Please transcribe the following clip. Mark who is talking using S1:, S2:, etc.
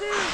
S1: two.